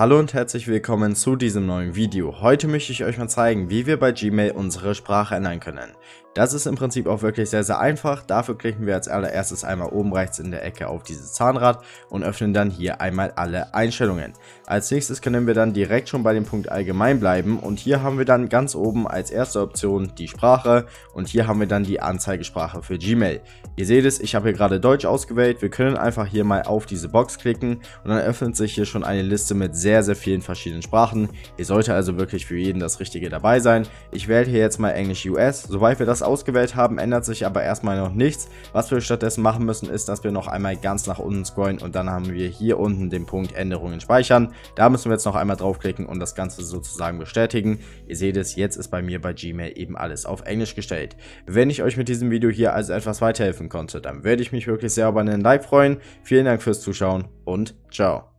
Hallo und herzlich willkommen zu diesem neuen Video. Heute möchte ich euch mal zeigen, wie wir bei Gmail unsere Sprache ändern können. Das ist im Prinzip auch wirklich sehr, sehr einfach. Dafür klicken wir als allererstes einmal oben rechts in der Ecke auf dieses Zahnrad und öffnen dann hier einmal alle Einstellungen. Als nächstes können wir dann direkt schon bei dem Punkt Allgemein bleiben und hier haben wir dann ganz oben als erste Option die Sprache und hier haben wir dann die Anzeigesprache für Gmail. Ihr seht es, ich habe hier gerade Deutsch ausgewählt. Wir können einfach hier mal auf diese Box klicken und dann öffnet sich hier schon eine Liste mit sehr, sehr vielen verschiedenen Sprachen. Hier sollte also wirklich für jeden das Richtige dabei sein. Ich wähle hier jetzt mal Englisch US. Sobald wir das das ausgewählt haben, ändert sich aber erstmal noch nichts. Was wir stattdessen machen müssen, ist, dass wir noch einmal ganz nach unten scrollen und dann haben wir hier unten den Punkt Änderungen speichern. Da müssen wir jetzt noch einmal draufklicken und das Ganze sozusagen bestätigen. Ihr seht es, jetzt ist bei mir bei Gmail eben alles auf Englisch gestellt. Wenn ich euch mit diesem Video hier also etwas weiterhelfen konnte, dann würde ich mich wirklich sehr über einen Like freuen. Vielen Dank fürs Zuschauen und ciao.